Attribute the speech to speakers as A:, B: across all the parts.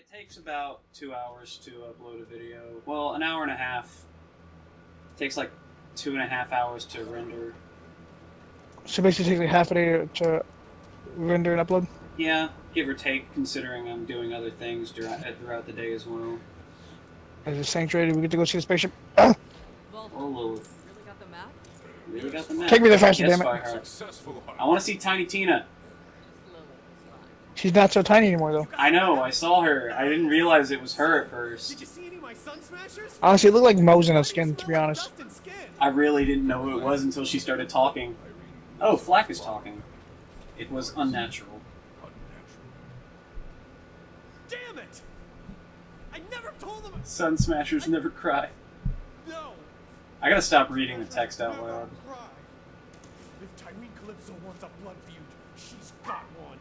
A: It takes about two hours to upload a video. Well, an hour and a half. It takes like two and a half hours to render.
B: So basically, it takes like half a day to render and upload.
A: Yeah, give or take, considering I'm doing other things throughout, uh, throughout the day as well.
B: As a sanctuary, we get to go see the spaceship.
A: Oh, Lilith.
C: really got the map?
A: Really got the map.
B: Take me there faster,
A: yes,
B: damn it.
A: I want to see Tiny Tina.
C: Just Lilith, it's fine.
B: She's not so tiny anymore, though.
A: I know, I saw her. I didn't realize it was her at first.
D: Did you see any of my sun smashers?
B: Honestly, it looked like Moze in a skin, to be honest.
D: Dust and skin.
A: I really didn't know who it was until she started talking. Oh, Flack is talking. It was unnatural.
D: Damn it! I never told them.
A: Sun Smashers never cry.
D: No.
A: I gotta stop reading the text out
D: Never
A: loud.
D: cry. If Tyreen Calypso wants a blood feud, she's got one.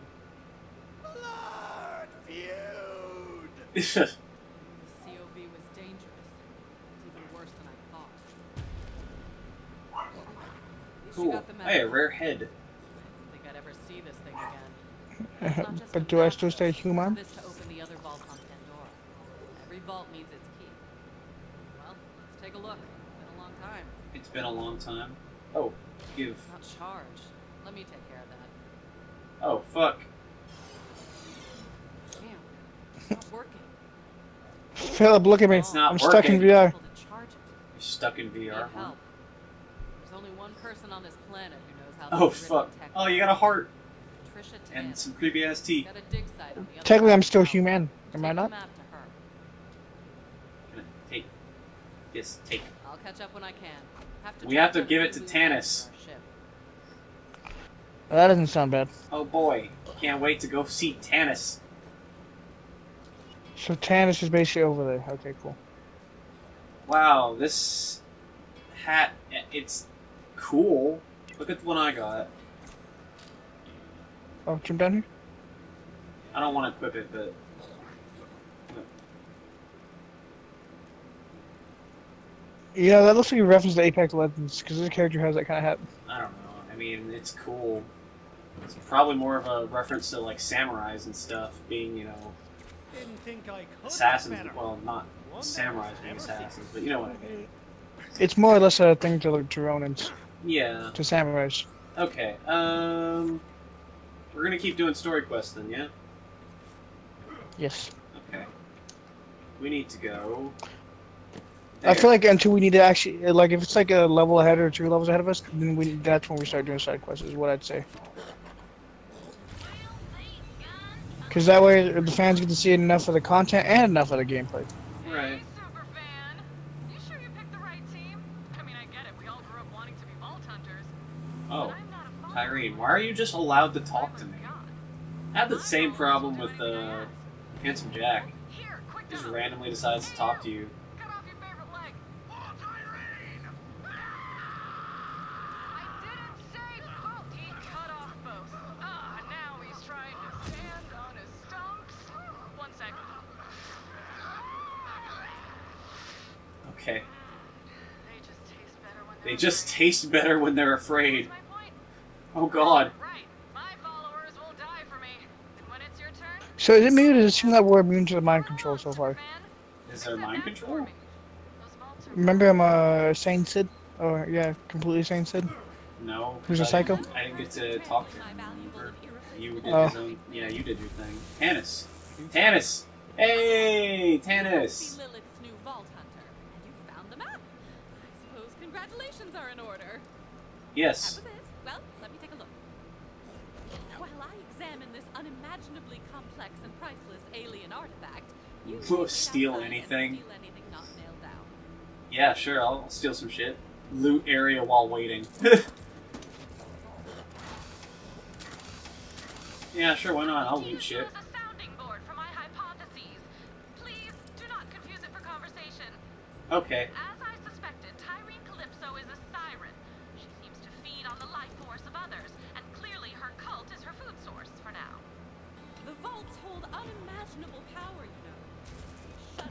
D: Blood feud.
C: The COV was dangerous. It's even worse than I thought. At least you
A: cool.
C: got the.
A: Hey, a rare head.
C: I think I'd ever see this thing again.
B: but do I still stay human?
C: This to open the other vault on Pandora. Every vault needs its key. Well, let's take a look. It's Been a long time.
A: It's been a long time. Oh, give.
C: Not charged. Let me take care of that.
A: Oh, fuck.
C: Damn, it's not working.
B: Philip, look at me.
A: It's not
B: I'm stuck in. VR.
C: Able to charge it.
A: You're stuck in VR, huh?
C: help. There's only one person on this planet who knows how.
A: Oh, fuck.
C: tech
A: Oh, you got a heart
C: Trisha
A: and
C: Tan.
A: some creepy ass teeth.
C: Got a dig site on the other
B: Technically, I'm still human. Am I not?
C: map to her.
A: Gonna Take. Yes, take.
C: I'll catch up when I can. Have to
A: We have to give it to Tannis.
C: ends for our ship.
B: That doesn't sound bad.
A: Oh boy. Can't wait to go see Tannis.
B: So Tannis is basically over there. Okay, cool.
A: Wow, this hat, it's cool. Look at the one I got.
B: Oh, jump down here.
A: I don't want to equip it, but
B: Yeah, that looks like a reference to Apex Legends because this character has that kind of hat.
A: I don't know. I mean, it's cool. It's probably more of a reference to like samurais and stuff being, you know,
D: Didn't think I could.
A: assassins.
D: better.
A: Well, not
D: One
A: samurais
D: man's
A: being
D: never
A: assassins, but you know what I mean.
B: It's more or less a thing to look to Ronins,
A: Yeah.
B: to samurais.
A: Okay. Um, we're gonna keep doing story quests then, yeah.
B: Yes.
A: Okay. We need to go.
B: I feel like until we need to actually, like, if it's like a level ahead or two levels ahead of us, then we that's when we start doing side quests. Is what I'd say. Because that way the fans get to see enough of the content and enough of the gameplay.
A: Right.
E: Hey, You sure you picked the right team? I mean, I get it. We all grew up wanting to be vault hunters.
A: Oh,
E: but I'm not a follower.
A: Tyreen, why are you just allowed to talk to me? I have the same problem with
E: to
A: uh. Handsome Jack.
E: Here,
A: Just randomly decides to talk to you.
E: Cut off your favorite leg. Oh, Tyreen! I didn't say both. He cut off both. Ah, now he's trying to stand on his stumps. One sec.
A: Okay.
E: They just taste better when
A: They
E: they're afraid.
A: taste better when they're afraid.
E: My point?
A: Oh god.
E: Right. My followers will die for me. And when it's your turn,
B: So is it me or does it seem that we're immune to the mind control so far?
A: Is there mind control?
B: Remember I'm uh, sane Sid? Oh yeah, completely sane Sid.
A: No.
B: Who's a psycho?
A: didn't- I didn't get to talk to him. Or You did
B: Oh.
A: his own. Yeah, you did your thing. Tannis. Tannis. Hey, Tannis. Yes.
C: That was it. Well, let me take a look. While I examine this unimaginably complex and priceless alien artifact, you
A: We'll steal anything.
C: Steal anything not nailed down.
A: Yeah, sure. I'll steal some shit. Loot area while waiting. yeah, sure. Why not? I'll loot shit.
E: Use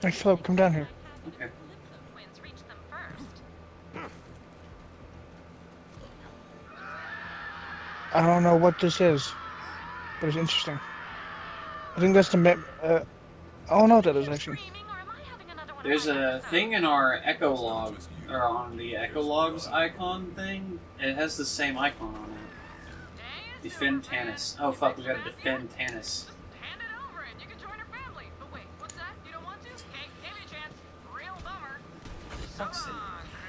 B: Hey Philip, come down here.
A: Okay.
E: Calypso twins reached them first.
B: I don't know what this is, but it's interesting. I think that's the me- uh, I don't know what that is actually.
E: Screaming, or am I having another one of
A: There's a thing in our Echo log, or on the Echo logs icon thing. It has the same icon on it. Defend
E: over, man.
A: Tannis. Oh fuck, we gotta defend Tannis. Fuck's sake.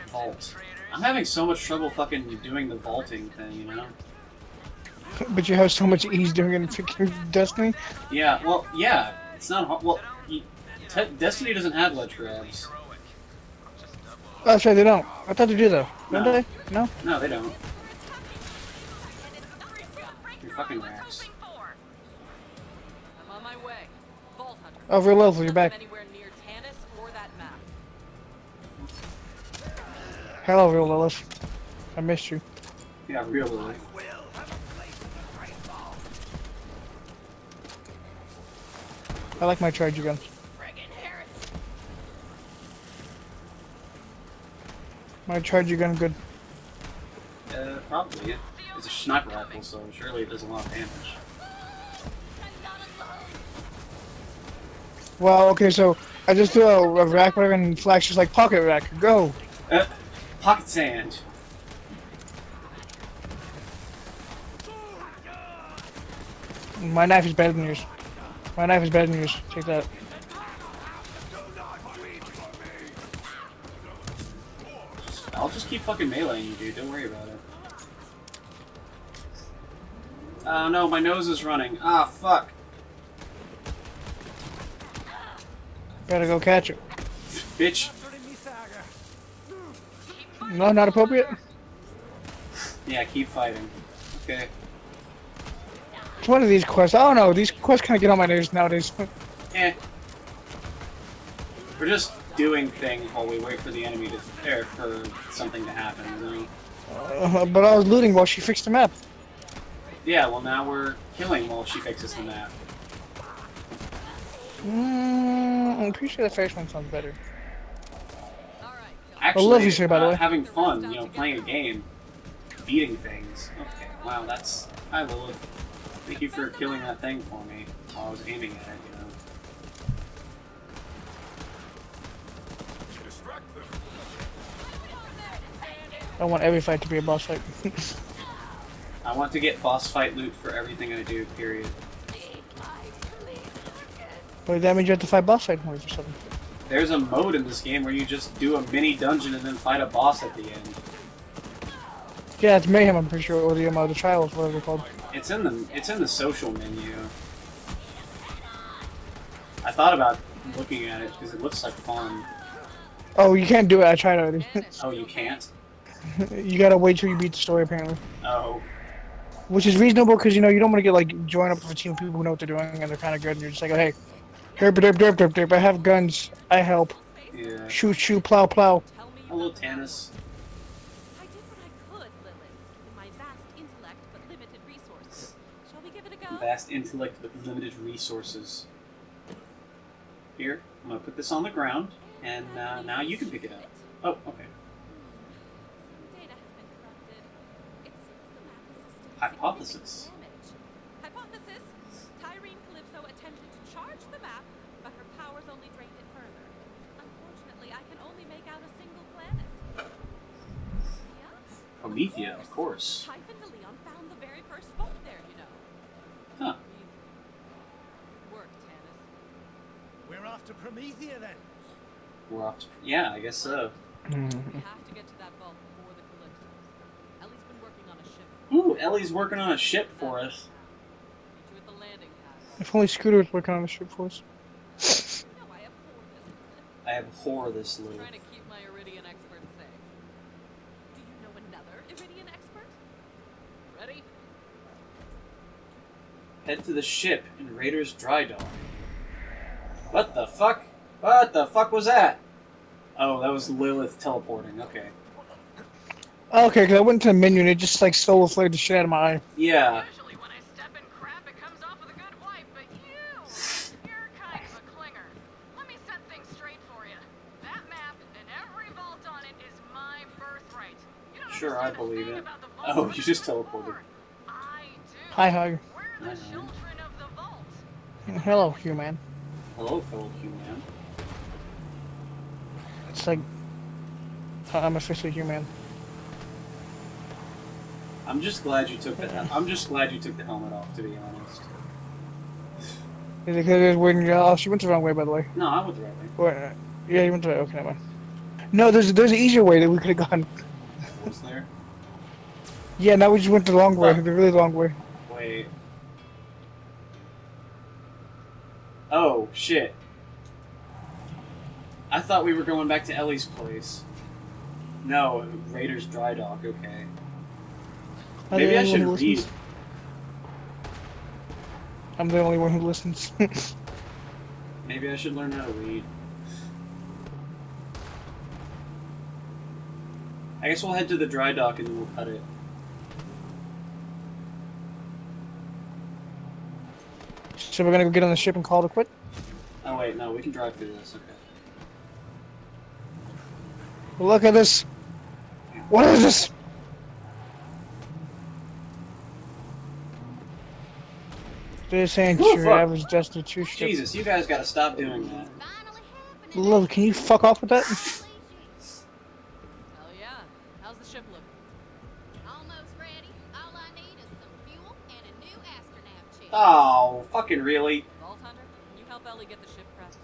A: Vault. I'm having so much trouble fucking doing the vaulting thing, you know?
B: But you have so much ease doing it in freaking Destiny.
A: Yeah, well, yeah. It's not hard. Well, you, Destiny doesn't have ledge grabs.
B: Oh, that's right, they don't. I thought they do, though. Don't
A: No.
B: they? No.
A: No, they don't.
E: And it's
A: You're fucking racks.
E: hoping.
C: I'm on my way. Vault Hunter.
B: Oh, real level, you're back. Hello, real Lilith. I missed you.
A: Yeah, real Lilith.
B: I like my charger gun. My charger gun good.
A: Uh, probably. It's a sniper rifle, so surely it does a lot of damage.
B: Well, okay, so I just do a, a rack whatever and Flash just like pocket rack. Go.
A: Uh, pocket sand.
B: My knife is better than yours. My knife is better than yours. Take that.
A: I'll just keep fucking meleeing you, dude. Don't worry about it. Oh no, my nose is running. Ah, fuck.
B: Gotta go catch it.
A: Bitch.
B: No, not appropriate.
A: Yeah, keep fighting. Okay.
B: It's one of these quests. I don't know. These quests kind of get on my nerves nowadays.
A: Eh. We're just doing things while we wait for the enemy to, or for something to happen, you know?
B: Uh, but I was looting while she fixed the map.
A: Yeah, well now we're killing while she fixes the map.
B: Mm, I'm pretty sure the first one sounds better.
C: All right. Kill.
A: Actually,
B: love you, sir, by the
A: uh,
B: way.
A: having fun, you know, playing a game, beating things. Okay, wow, that's... Hi, Lilith. Thank you for killing that thing for me while I was aiming at it, you know?
B: I want every fight to be a boss fight.
A: I want to get boss fight loot for everything I do, period.
B: but that means you have to fight boss fight more or something.
A: There's a mode in this game where you just do a mini dungeon and then fight a boss at the end.
B: Yeah, it's mayhem. I'm pretty sure, or the um, uh, the trials, whatever they're called.
A: It's in the it's in the social menu. I thought about looking at it because it looks like fun.
B: Oh, you can't do it. I tried already.
A: Oh, you can't?
B: you gotta wait till you beat the story apparently,
A: Oh,
B: which is reasonable because you know you don't want to get like join up with a team of people who know what they're doing and they're kind of good, and you're just like, oh, hey, derp derp derp derp derp. I have guns. I help.
A: yeah.
B: Shoot shoot plow plow.
C: Tell me.
A: Hello,
C: your plan.
A: Tannis.
C: I did what I could, Lilith, in my vast intellect but limited resources. Shall we give it a go?
A: Vast intellect with limited resources. Here, I'm gonna put this on the ground, and uh, now you can pick it up. Oh, okay.
C: Some
A: Promethea, of course.
C: Typhon de Leon found the very first vault there, you know.
A: Huh.
C: Work, Tannis.
D: We're off to Promethea then.
A: We're off to. Yeah, I guess so. Mm-hmm.
C: We have to get to that vault before the Calypsos. Ellie's been working on a ship.
A: Ooh, Ellie's working on a ship for us.
C: Meet you at the landing pad.
B: If only Scooter was working on a ship for us.
C: I abhor this.
A: I abhor this loot.
C: Trying to keep my Eridian expert safe. Do you know another Eridian expert? Ready?
A: Head to the ship in Raiders Dry Dock. What the fuck? What the fuck was that? Oh, that was Lilith teleporting. Okay.
B: Okay, because I went to the menu and it just like solo flared the shit out of my eye.
A: Yeah.
E: Usually when I step in crap, it comes off with a good wipe, but you, you're kind of a clinger. Let me set things straight for you. That map and every vault on it is my birthright.
A: Sure, I believe it. Oh, you just teleported.
E: Lord. I do.
B: Hi, Hug.
E: We're
A: I
E: the children of the vault.
B: Hello, human.
A: Hello, fellow human.
B: It's like I'm officially human.
A: I'm just glad you took the. I'm just glad you took the helmet off. To be honest.
B: Is it because when you oh, she went the wrong way by the way.
A: No, I went the right way.
B: Wait, uh, yeah, you went the right. Okay, never mind. No, there's there's an easier way that we could have gone.
A: Was there?
B: Yeah, now we just went the long way,
A: Fuck.
B: the really long way.
A: Wait. Oh shit. I thought we were going back to Ellie's place. No, Raiders Dry Dock. Okay.
B: I'm
A: Maybe I should read.
B: listens. I'm the only one who listens.
A: Maybe I should learn how to read. I guess we'll head to the dry dock and then we'll cut it.
B: so we're gonna go get on the ship and call it quit.
A: Oh wait, no, we can drive through this. Okay.
B: Look at this. What is this? This ain't
A: Oh,
B: your
A: fuck.
B: average Destiny 2 ship.
A: Jesus, you guys gotta stop doing that.
F: Finally happening.
B: Love, can you fuck off with that?
C: Hell yeah. How's the ship look?
F: Almost ready. All I need is some fuel and a new astronav chip.
A: Oh, fucking really?
C: Vault Hunter, can you help Ellie get the ship prepped?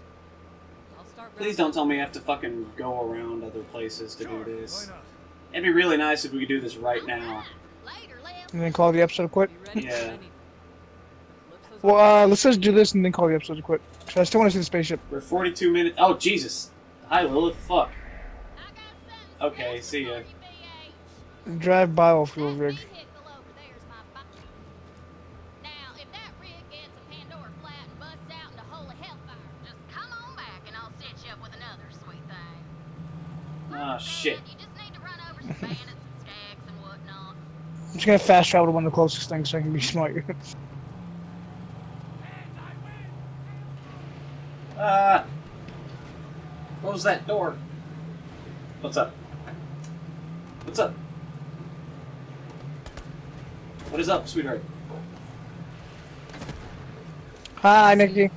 C: I'll start
A: Please don't tell me I have to fucking go around other places to do this. It'd be really nice if we could do this right now.
F: Later, Lil.
B: And then call the episode quit.
C: Be
A: Yeah.
B: Well, uh, let's just do this and then call the episode quit. 'Cause I still want to see the spaceship.
A: We're 42 minutes. Oh, Jesus. Hi, Lilith. Fuck.
F: I got something
A: Okay, see ya.
F: you,
B: Drive biofuel
F: That
B: rig.
F: And whatnot.
B: I'm just gonna fast travel to one of the closest things so I can be smart.
A: Ah. Close that door. What's up? What's up? What is up, sweetheart?
B: Hi, Nikki.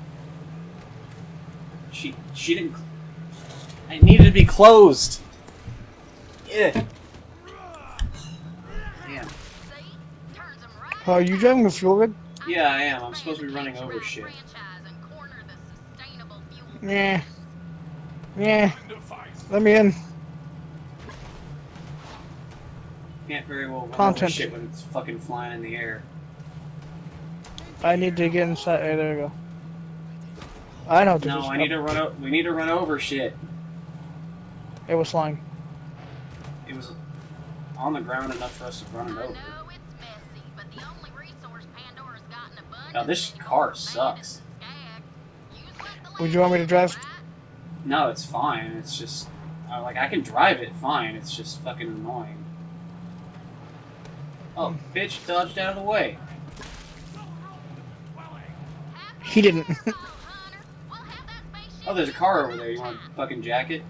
A: She she didn't. cl- I needed to be closed. Yeah. Damn.
F: See? Turns 'em right
B: Oh, are you driving a fuel rig?
A: Yeah, I am. I'm supposed to be running over shit.
F: franchise and corner the sustainable fuel
B: Yeah. Yeah. Let me in.
A: Can't very well run over
B: Content.
A: shit when it's fucking flying in the air.
B: I need to get inside. Hey, there we go. I know.
A: No. I need to run. We need to run over shit.
B: It was flying.
A: It was on the ground enough for us to run it over.
F: know it's messy, but the only resource Pandora's got in abundance
A: Now, this car sucks.
F: and skags. Use what the
B: Would you want me to drive?
A: No, it's fine. It's just uh, like I can drive it fine. It's just fucking annoying. Oh, bitch dodged out of the way.
B: He didn't.
F: Oh, Hunter, we'll have that spaceship
A: Oh, there's a car over there. You want to fucking jack it?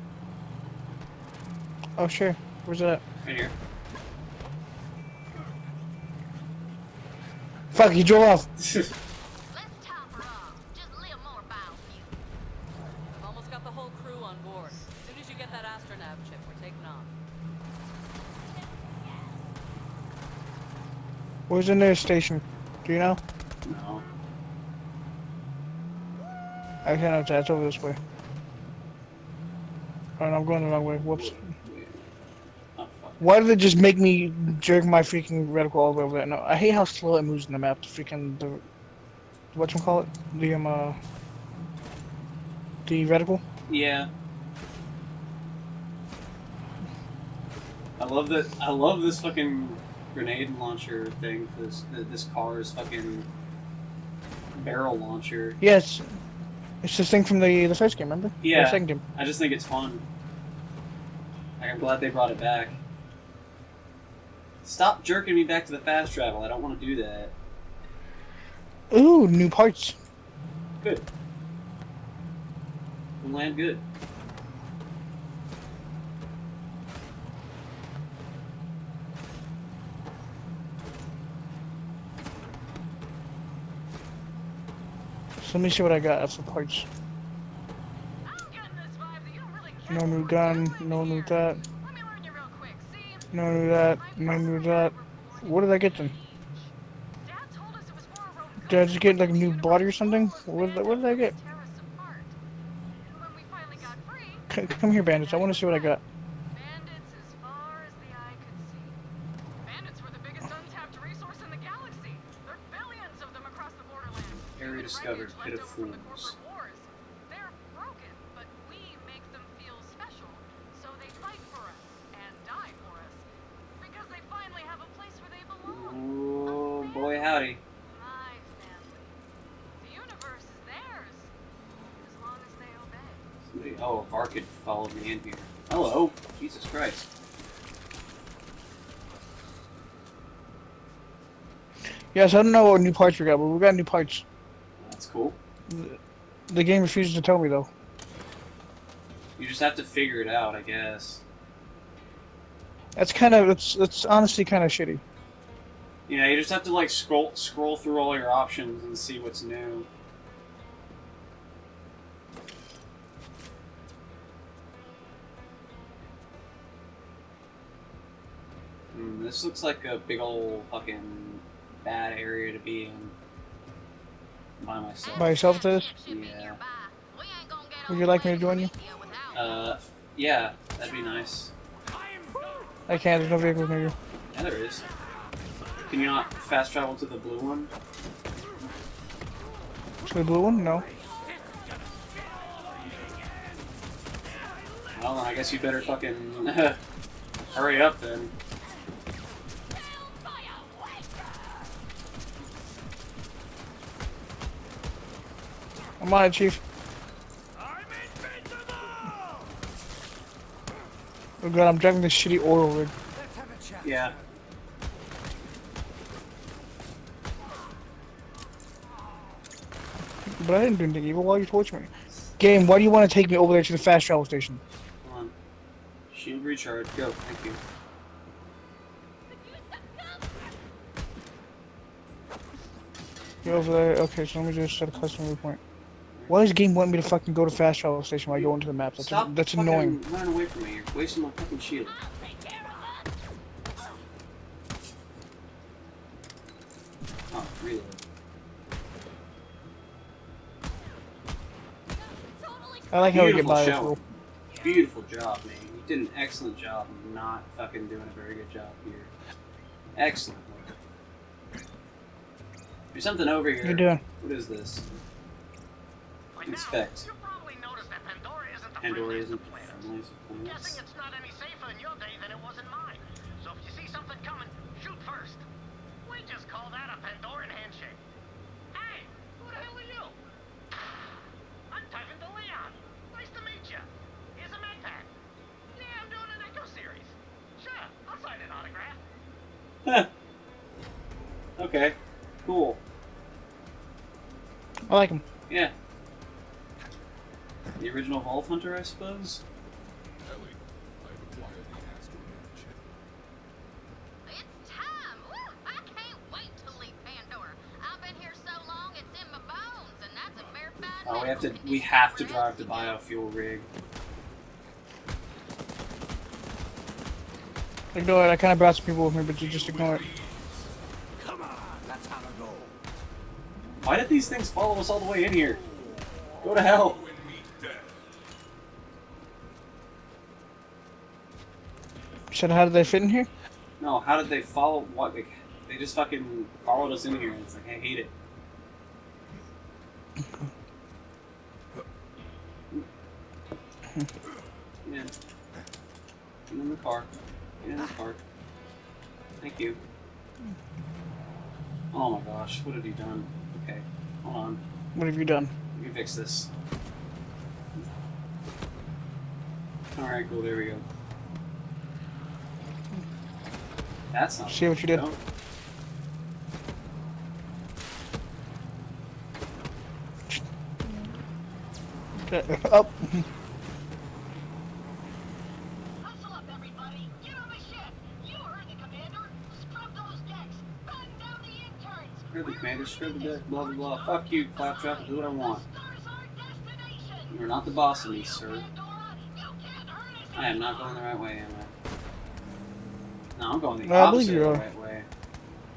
B: oh, sure. Where's that?
A: Right here.
B: Fuck, he drove off.
F: Let's top her off. Just a little more biofuel.
C: I've almost got the whole crew on board. As soon as you get that astronav chip, we're taking off.
B: Where's the nearest station? Do you know?
A: no.
B: I can't know if over this way. Alright, I'm going the wrong way. Whoops. Why did it just make me jerk my freaking reticle all the way over there? No, I hate how slow it moves in the map. The freaking the what you call it? The um uh the reticle.
A: Yeah. I love that. I love this fucking grenade launcher thing. For this this car's fucking barrel launcher.
B: Yes, it's this thing from the the first game. Remember?
A: Yeah.
B: second game.
A: I just think it's fun. I'm glad they brought it back. Stop jerking me back to the fast travel. I don't want to do that.
B: Ooh, new parts.
A: Good. We'll land good.
B: So let me see what I got for parts. No new gun. No new that.
E: Let me learn you real quick. See?
B: No new that. No new that. What did I get then?
E: Dad told us it was for a road
B: Did I just get like a new body or something? What did I, what did I get?
E: tear apart. And when we finally got free,
B: C- come here, bandits. I want to see what I got.
E: bandits as far as the eye could see. Bandits were the biggest untapped resource in the galaxy. There are billions of them across the borderlands.
A: Area
E: Human
A: discovered.
E: wreckage
A: Pit of
E: left over from the
A: fools.
E: corporate wars. They're broken, but we make them feel special. So they fight for us and die for us. Because they finally have a place where they belong.
A: Oh boy, howdy.
E: My family. The universe is theirs. As long as they obey.
A: Somebody, oh, Varkid followed me in here. Hello, Jesus Christ.
B: Yes, I don't know what new parts we got, but we got new parts.
A: That's cool.
B: The game refuses to tell me though.
A: You just have to figure it out, I guess.
B: That's kind of it's it's honestly kind of shitty.
A: Yeah, you just have to like scroll scroll through all your options and see what's new. Hmm, this looks like a big old fucking bad area to be in by myself.
B: By yourself, this?
A: Yeah.
B: Would you like me to join you?
A: Uh, yeah, that'd be nice.
B: I can't. There's no vehicles near you.
A: Yeah, there is. Can you not fast travel to the blue one?
B: To the blue one? No.
A: Well, I guess you better fucking hurry up then.
B: I'm on it, Chief. Oh god, I'm driving this shitty oil rig.
D: Let's have a chat.
A: Yeah.
B: But I didn't do anything evil. Why you torch me? Game, why do you want to take me over there to the fast travel station?
A: Hold on. Shield recharge. Go. Thank you.
B: You're over there. Okay, so let me just set a custom viewpoint. Why does game want me to fucking go to fast travel station while I go into the map? That's,
A: Stop
B: that's annoying.
A: running away from me. You're wasting my fucking shield.
B: I like how we get by with
A: show.
B: roll.
A: Beautiful job, man. You did an excellent job. I'm not fucking doing a very good job here. Excellent work. There's something over here.
B: You're doing.
A: What is this?
G: By now,
A: Inspect.
G: you probably noticed that Pandora isn't the
A: Pandora
G: friendliest
A: isn't
G: of planets.
A: friendliest of planets.
G: Guessing it's not any safer in your day than it was in mine. So if you see something coming, shoot first. We just call that a Pandoran handshake. Hey, who the hell are you? I'm Typhon de Leon. Nice to meet you. Here's a med pack. Yeah, I'm doing an Echo series. Sure, I'll sign an autograph.
A: okay. Cool.
B: I like him.
A: Yeah. The original Vault Hunter, I suppose?
F: Ellie, I have acquired the astronav chip.
E: It's time! Woo! I can't wait to leave Pandora. I've been here so long it's in my bones, and that's a verified
A: Oh, we have to we have to drive the biofuel rig.
B: Ignore it. I kind of brought some people with me, but you just ignore it.
D: Come on, let's have a go.
A: Why did these things follow us all the way in here? Go to hell.
F: Go and meet death.
B: Said, how did they fit in here?
A: No, how did they follow what they, they just fucking followed us in here and it's like I hate it. Get in. Get in the car. The car. Thank you. Oh my gosh, what have you done? Okay, hold on.
B: What have you done?
A: Let me fix this. Alright, cool, there we go. That's not
B: See what you did? Okay, Up.
G: Hustle up, everybody! Get on the ship! You heard the commander! Scrub those decks! Run down the interns!
A: Screw the commander, screw the deck, blah blah blah. Fuck you, Claptrap, do what I want.
G: Stars our destination!
A: You're not the boss of me, sir.
G: Pandora, you can't
A: I am not going the right way, am I? No, I'm going the
B: No, I believe
A: opposite
B: you
A: the
B: are.
A: right way.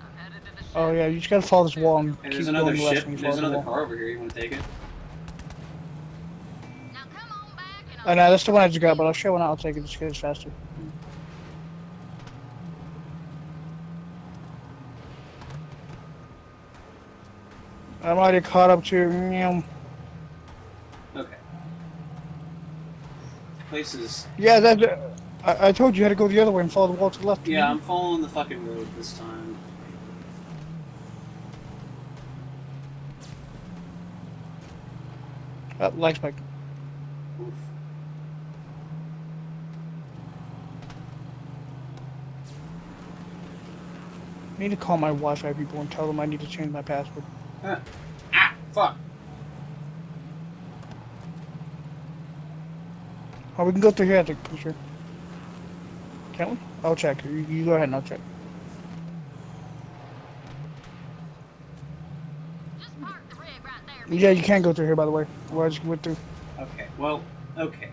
F: I'm headed to the ship.
B: Oh yeah, you just gotta follow this wall and
A: Hey,
B: keep
A: there's another
B: going left
A: ship. There's
B: follow the
A: another car over here. You want to take it?
F: Now come on
B: Oh no, that's the one I just got, but I'll show one out. I'll take it just just 'cause it's faster. I'm already caught up to. um,
A: Okay. Places.
B: Yeah, that. I, I told you you had to go the other way and follow the wall to the left.
A: Yeah, I'm following the fucking road this time.
B: Uh, light spike.
A: Oof.
B: I need to call my Wi-Fi people and tell them I need to change my password.
A: Huh. Ah, fuck.
B: Oh, we can go through here. I think, pretty sure. Can't we? I'll check. You, you go ahead and I'll check.
F: just park the rig right there.
B: Yeah, you can't go through here, by the way. Well, I just went through.
A: Okay. Well. Okay.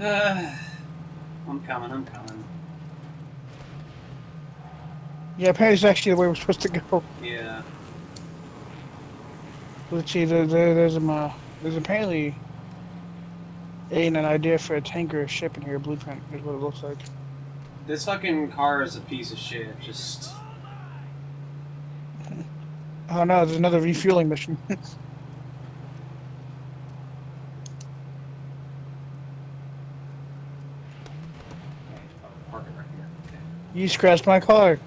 A: I'm coming. I'm coming.
B: Yeah, apparently it's actually the way we're supposed to go.
A: Yeah.
B: Let's see. There, there, there's um, uh, there's apparently ain't an idea for a tanker ship in here. Blueprint is what it looks like.
A: This fucking car is a piece of shit. Just.
B: Oh no, there's another refueling mission.
A: Park it right here. Okay.
B: You scratched my car.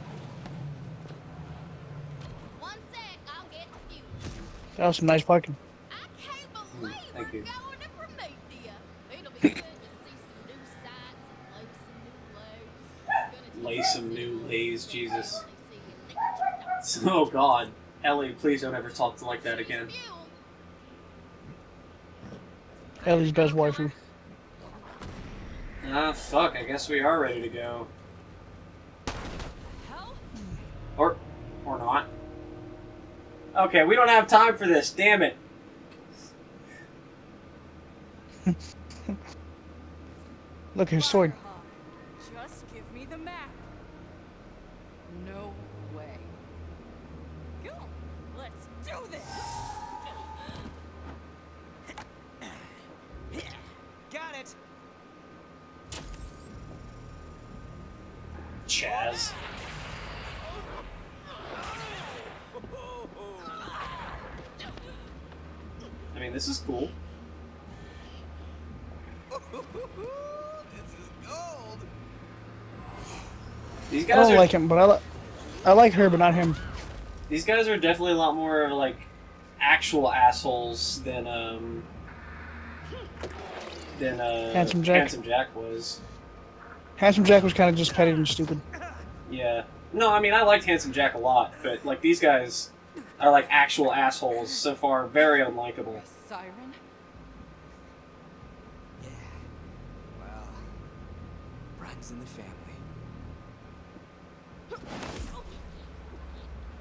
F: One sec, I'll get the fuel.
B: That was some nice parking.
F: I can't believe
A: thank
F: we're
A: you.
F: going to Promethea. It'll be good to see some new sights and lay some new lows.
A: Lay some new lays, Jesus.
F: Only see you next
A: Oh God, Ellie, please don't ever talk to like that again.
B: Ellie's best waifu.
A: Ah, fuck. I guess we are ready to go.
E: Hell?
A: Or, or not. Okay, we don't have time for this. Damn it.
B: Look, his sword.
A: These
B: I
A: guys
B: don't
A: are
B: like him, but I, li- I like her, but not him.
A: these guys are definitely a lot more like actual assholes than um than uh
B: Handsome Jack.
A: Handsome Jack was.
B: Handsome Jack was kind of just petty and stupid.
A: Yeah. No, I mean I liked Handsome Jack a lot, but like these guys are like actual assholes so far, very unlikable.
E: Siren?
D: Yeah. Well, runs in the family.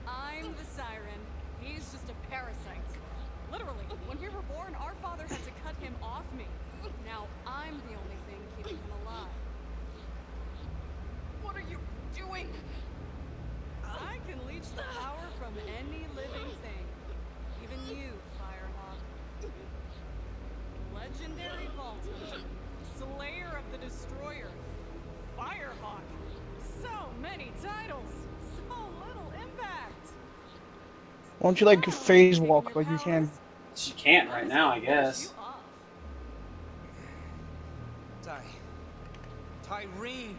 E: I'm the siren.
B: Why don't you like phase walk
E: your
B: like you can?
E: powers?
A: She can't right now, I guess.
E: you?
D: Ty. Tyreen.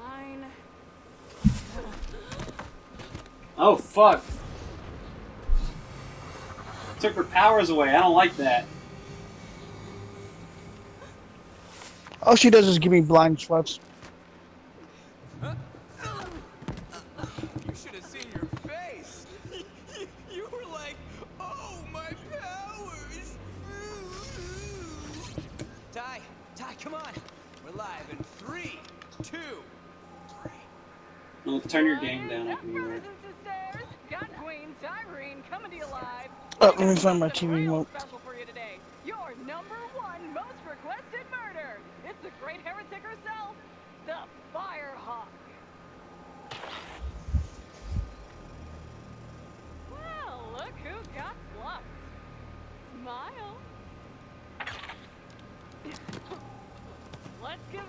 E: Fine.
A: Oh fuck. Took her powers away. I don't like that.
B: All she does is give me blind spots.
A: Well, turn your game down. I can hear
E: Brothers
A: it.
E: and sisters, got Queen Tyreen coming to you live.
B: Oh, let me find my TV remote.
E: for you today. Your number one most requested murder. It's the great heretic herself, the Firehawk. Well, look who got plucked. Smile.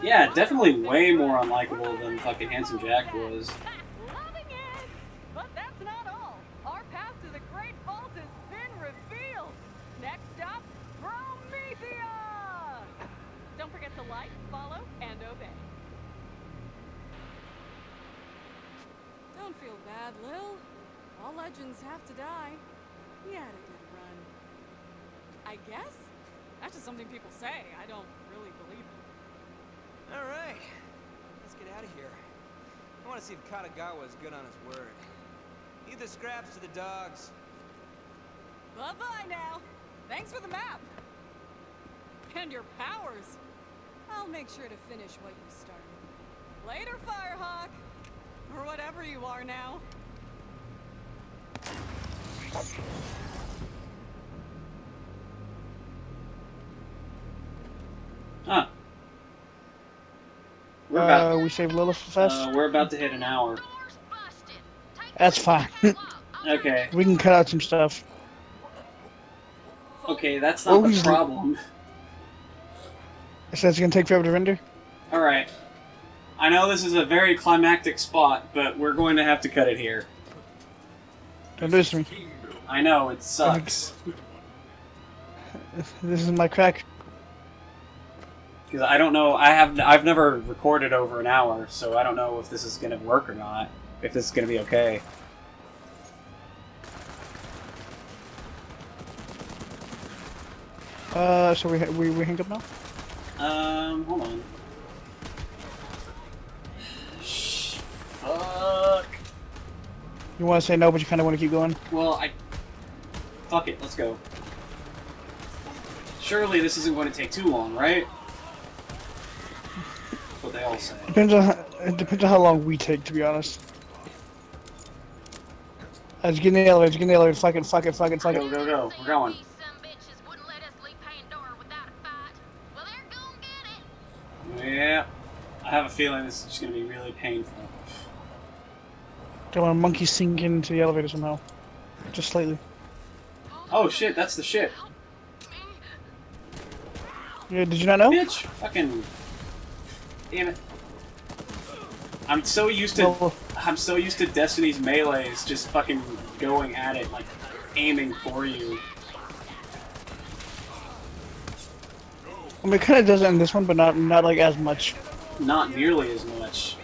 A: Yeah, definitely way more unlikable than fucking Handsome Jack was.
E: Loving it! But that's not all. Our path to the Great Vault has been revealed. Next stop, Promethea! Don't forget to like, follow, and obey.
C: Don't feel bad, Lil. All legends have to die. You had a good run. I guess? That's just something people say. I don't really believe it.
D: All right, let's get out of here. I want to see if Katagawa is good on his word. Leave the scraps to the dogs.
C: Bye-bye now. Thanks for the map. And your powers. I'll make sure to finish what you started. Later, Firehawk. Or whatever you are now.
A: We're about,
B: Uh, we saved Lilith Fest.
A: uh, we're about to hit an hour.
E: Doors busted. Take
B: That's fine.
A: Okay.
B: we can cut out some stuff.
A: Okay, that's not the problem.
B: It says it's gonna take forever to render.
A: Alright. I know this is a very climactic spot, but we're going to have to cut it here.
B: Don't do this to me.
A: I know, it sucks.
B: This is my crack.
A: Because I don't know, I have, I've never recorded over an hour, so I don't know if this is going to work or not. If this is going to be okay.
B: Uh, so we we we hang up now.
A: Um, hold on. Shh, Fuck.
B: You want to say no, but you kind of want to keep going.
A: Well, I. Fuck it, let's go. Surely this isn't going to take too long, right? That's what they all say.
B: Depends on how, it depends on how long we take, to be honest. I just get in the elevator, just get in the elevator, fuck it, fuck it, fuck it, fuck
A: Go,
B: it.
A: go, go. We're going.
E: These some bitches wouldn't let us leave Pandora without a fight. Well, they're gonna get it.
A: Yeah. I have a feeling this is just going to be really painful.
B: Don't want a monkey sink into the elevator somehow. Just slightly.
A: Oh shit, that's the shit.
B: Yeah, did you not know?
A: Bitch! Fucking. Damn it. I'm so used to.
B: Well,
A: I'm so used to Destiny's melees just fucking going at it, like aiming for you.
B: I mean, it kind of does it in this one, but not not like as much.
A: Not nearly as much.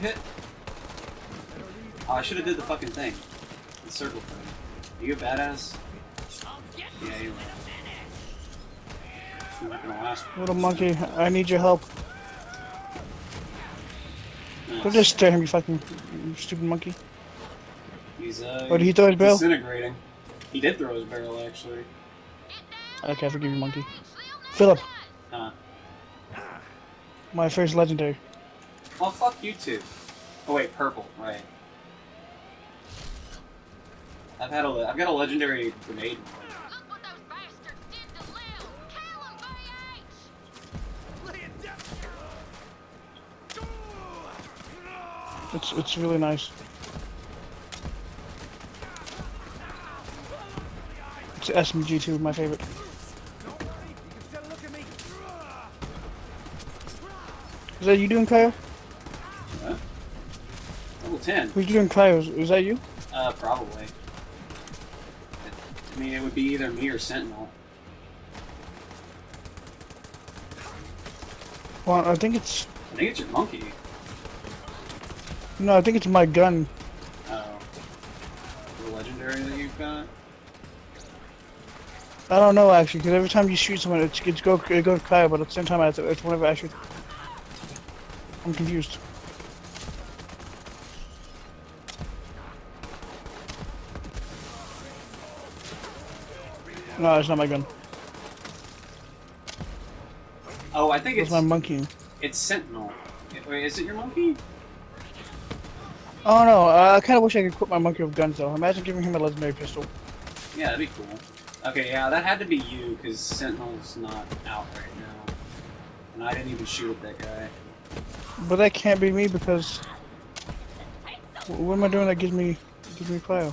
A: Hit. Oh, I should have did the fucking thing. The circle thing. you a badass? Yeah, you are. Not gonna last.
B: Little monkey, I need your help.
A: No.
B: Don't just stare at him, you fucking you stupid monkey.
A: He's uh.
B: Oh, did he throw his barrel?
A: Disintegrating. He did throw his barrel actually.
B: Okay, I forgive you, monkey. Philip,
A: Huh.
B: my first legendary.
A: Oh fuck you too. Oh wait, purple, right. I've had a I've got a legendary grenade.
E: Look what those bastards did to Lil. Kill him, BH.
D: Lay it down.
B: It's it's really nice. It's SMG two, my favorite.
D: Don't worry, you can still look at me.
B: Is that you doing?
A: Huh? Level ten.
B: Who's doing cryos? Is that you?
A: Uh, probably. I mean, it would be either me or Sentinel.
B: Well, I think it's
A: I think it's your monkey.
B: no, I think it's my gun.
A: Oh. The legendary that you've got?
B: I don't know actually, because every time you shoot someone, it's it's go it goes cryo, but at the same time, it's, it's whenever I shoot. I'm confused. No, it's not my gun.
A: Oh, I think
B: It's
A: it's
B: my monkey.
A: it's Sentinel. Wait, is it your monkey?
B: Oh no, uh, I kind of wish I could equip my monkey with guns though. Imagine giving him a legendary pistol.
A: Yeah, that'd be cool. Okay, yeah, that had to be you because Sentinel's not out right now, and I didn't even shoot at that guy.
B: But that can't be me because what am I doing that gives me gives me fire?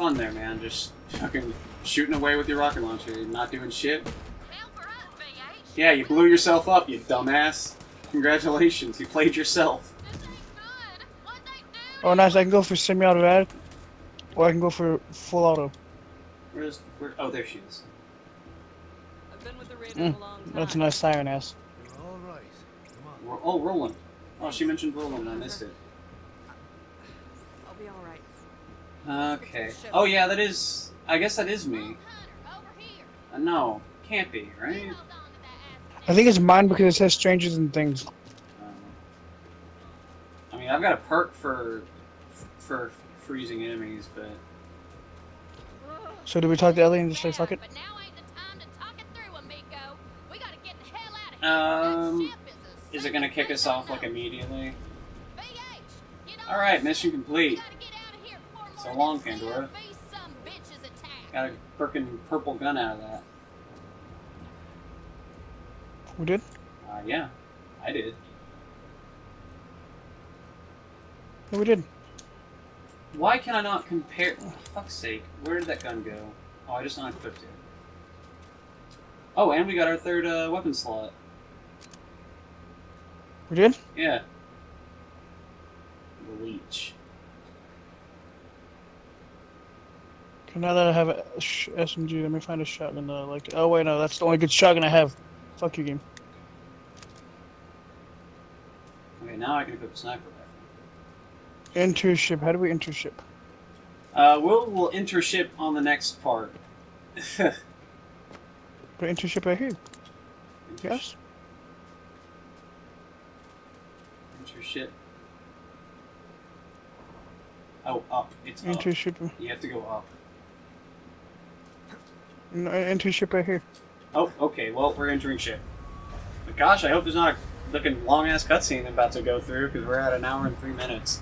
A: Fun there, man? Just fucking shooting away with your rocket launcher, You're not doing shit.
E: Hell for us, VH.
A: Yeah, you blew yourself up, you dumbass. Congratulations, you played yourself.
E: This ain't good. What'd they do?
B: Oh nice, I can go for semi-automatic, or I can go for full auto.
A: Where's where? Oh, there she is.
C: I've been with the Raiders
B: Mm,
C: a long time.
B: That's a nice siren ass.
F: All right. Come on.
A: Ro- Oh, Roland. Oh, she mentioned Roland. I missed it.
C: I'll be all right.
A: Okay. Oh yeah, that is. I guess that is me.
E: Hunter, over here.
A: Uh, no, can't be, right?
E: Hold on to that ass.
B: I think it's mine because it says strangers and things.
A: Um, I mean, I've got a perk for for freezing enemies, but
B: So did we talk to Ellie and just say fuck it?
E: But now ain't the time to talk it through, amigo. We gotta get the hell out of here.
A: Um,
E: That ship a
A: is it gonna kick us off like immediately?
E: VH, get on
A: All right, mission complete. So long, Pandora.
E: CRV some bitches attack.
A: Got a frickin' purple gun out of that.
B: We did?
A: Uh, yeah, I did.
B: Yeah, we did.
A: Why can I not compare? Oh, fuck's sake, where did that gun go? Oh, I just unequipped it. Oh, and we got our third uh, weapon slot.
B: We did?
A: Yeah. The leech.
B: Now that I have a SMG, let me find a shotgun that I like. Oh wait, no, that's the only good shotgun I have. Fuck you, game.
A: Okay, now I can equip a sniper rifle.
B: Enter ship. How do we enter ship?
A: Uh, we'll we'll enter ship on the next part. Enter
B: But enter ship right here. Yes.
A: Enter ship. Oh, up. It's up.
B: Ship.
A: You have to go up.
B: No, uh, enter ship right here.
A: Oh, okay. Well, we're entering ship. But gosh, I hope there's not a looking long ass cutscene I'm about to go through because we're at an hour and three minutes.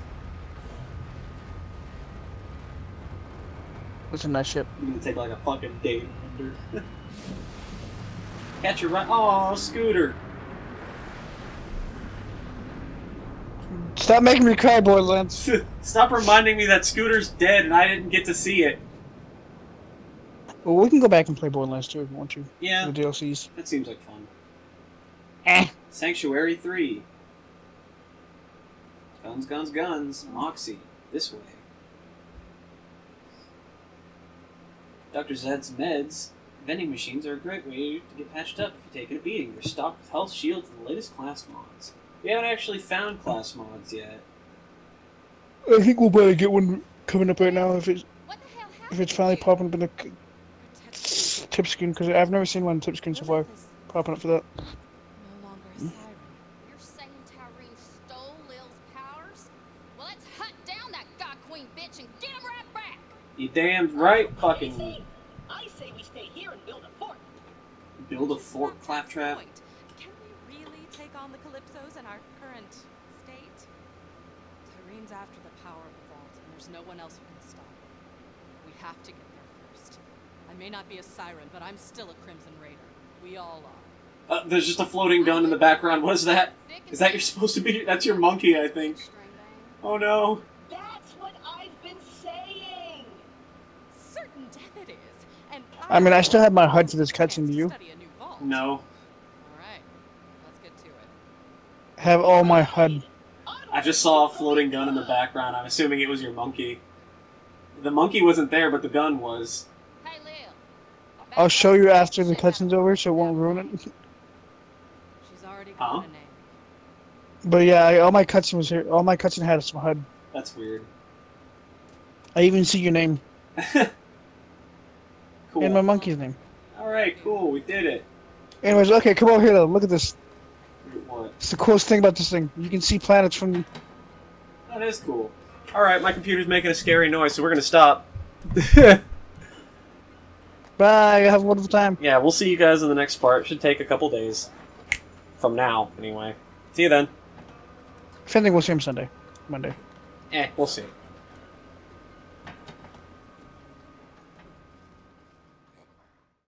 B: That's a nice ship.
A: You're gonna take like a fucking day to render. Catch your right. Oh, scooter.
B: Stop making me cry, Borderlands.
A: Stop reminding me that Scooter's dead and I didn't get to see it.
B: Well, we can go back and play Borderlands 2 if you want to.
A: Yeah,
B: The DLCs.
A: that seems like fun.
B: Eh.
A: Sanctuary 3. Guns, guns, guns. Moxxi. This way. Dr. Zed's meds. Vending machines are a great way to get patched up if you're taking a beating. They're stocked with health shields and the latest class mods. We haven't actually found class mods yet.
B: I think we'll better get one coming up right now if it's
E: What the hell happened
B: if it's finally popping up in the c-
C: Protect
B: tip screen because I've never seen one tip screen so far popping up for that.
C: no longer a siren.
E: You're saying Tyreen stole Lil's powers? Well, let's hunt down that God Queen bitch and get him right back.
A: You damned right, fucking
H: I say we stay here and build a fort.
A: build a fort claptrap.
C: point. Can we really take on the Calypsos in our current state? Tyreen's after the power of the vault, and there's no one else who can stop it. We have to get there first. I may not be a siren, but I'm still a Crimson Raider. We all are.
A: Uh, there's just a floating gun in the background. What is that? Is that you're supposed to be? That's your monkey, I think. Oh no.
H: That's what I've been saying.
C: Certain death it is. And
B: I mean, I still have my HUD for this cutscene. Do you
C: Study a new vault.
A: No.
C: All right, let's get to it.
B: have all my HUD?
A: I just saw a floating gun in the background. I'm assuming it was your monkey. The monkey wasn't there, but the gun was.
E: Hey, Lil.
B: I'll show you after the cutscene's over, so it won't ruin it.
C: She's already
A: Huh?
C: got a name.
B: But yeah, I, all my cutscene was here. All my cutscene had some HUD.
A: That's weird.
B: I even see your name
A: cool.
B: and my monkey's name.
A: All right, cool. We did it.
B: Anyways, okay, come over here though. Look at this.
A: What?
B: It's the coolest thing about this thing. You can see planets from
A: That is cool. All right, my computer's making a scary noise, so we're gonna stop.
B: Bye. Have a wonderful time.
A: yeah, we'll see you guys in the next part. Should take a couple days from now, anyway. See you then.
B: If anything, we'll see him Sunday, Monday.
A: Eh, we'll see.